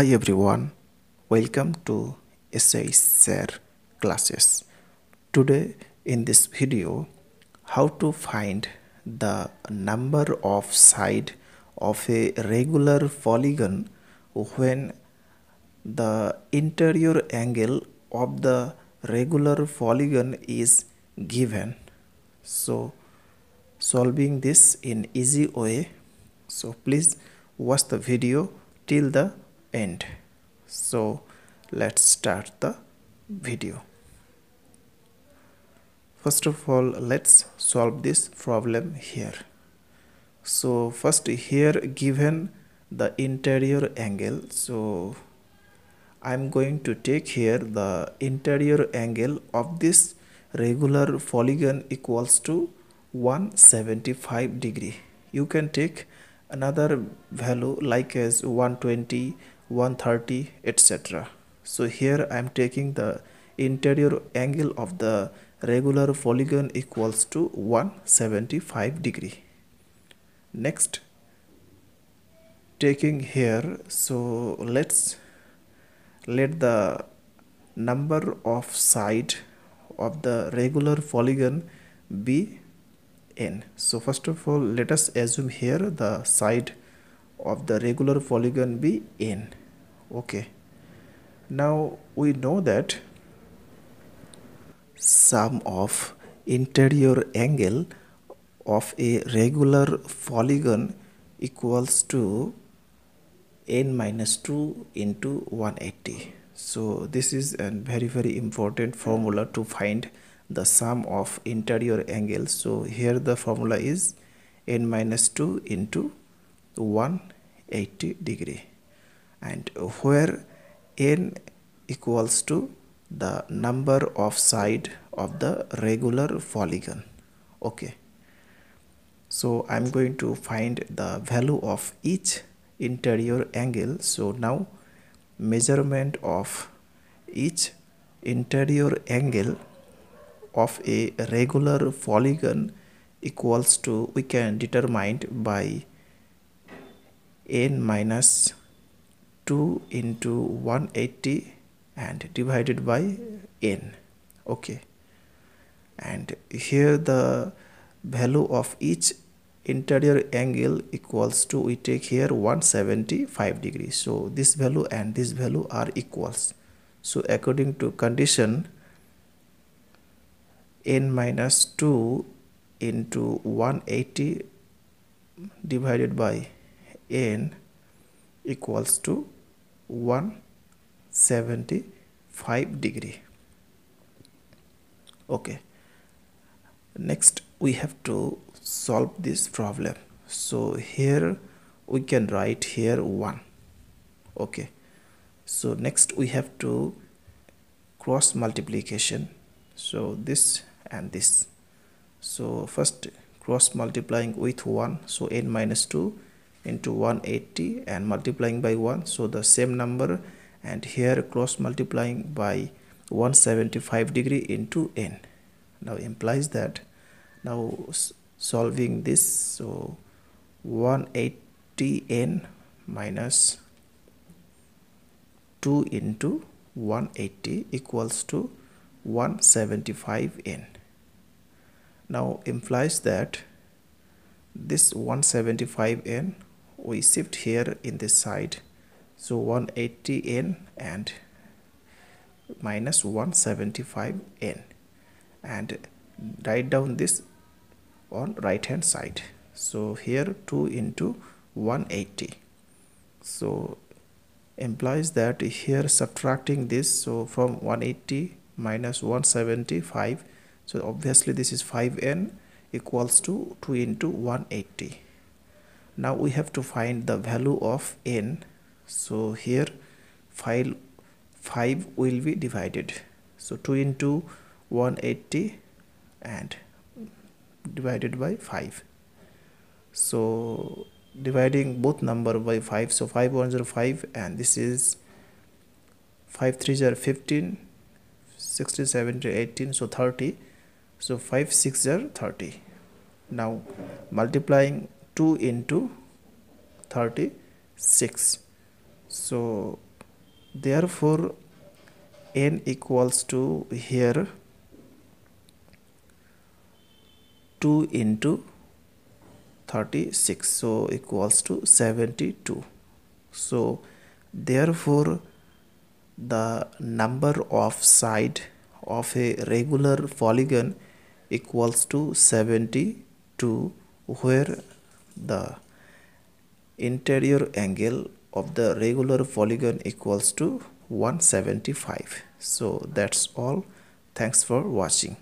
Hi everyone, welcome to SH Sir classes. Today in this video, how to find the number of side of a regular polygon when the interior angle of the regular polygon is given. So solving this in easy way. So please watch the video till the end. So let's start the video. First of all let's solve this problem here. So first here given the interior angle. So I'm going to take here the interior angle of this regular polygon equals to 175 degree. You can take another value like as 120 130 etc so here I am taking the interior angle of the regular polygon equals to 175 degree. Next taking here so let's let the number of side of the regular polygon be n. So first of all let us assume here the side of the regular polygon be n okay. Now we know that sum of interior angle of a regular polygon equals to n minus 2 into 180 so this is a very very important formula to find the sum of interior angles so here the formula is n minus 2 into 180 degree and where n equals to the number of side of the regular polygon. Okay. So I'm going to find the value of each interior angle. So now measurement of each interior angle of a regular polygon equals to we can determine by n minus 2 into 180 and divided by n okay? And here the value of each interior angle equals to we take here 175 degrees. So this value and this value are equals. So according to condition n minus 2 into 180 divided by n equals to 175 degree. Okay. Next we have to solve this problem. So here we can write here 1 okay. So next we have to cross multiplication. So this and this. So first cross multiplying with 1 so n minus 2 into 180 and multiplying by 1 so the same number and here cross multiplying by 175 degree into n. Now implies that now solving this so 180n minus 2 into 180 equals to 175n now implies that this 175n we shift here in this side. So 180n and minus 175n and write down this on right hand side. So here 2 into 180 so implies that here subtracting this so from 180 minus 175 so obviously this is 5n equals to 2 into 180 now we have to find the value of n. So here file 5 will be divided. So 2 into 180 and divided by 5 so dividing both number by 5 so 5 1 0 5 and this is 5 3 0 15 60 70 18 so 30 so 5 6 0 30 now multiplying 2 into 36 so therefore n equals to here 2 into 36 so equals to 72 so therefore the number of side of a regular polygon equals to 72 where the interior angle of the regular polygon equals to 175 so that's all. Thanks for watching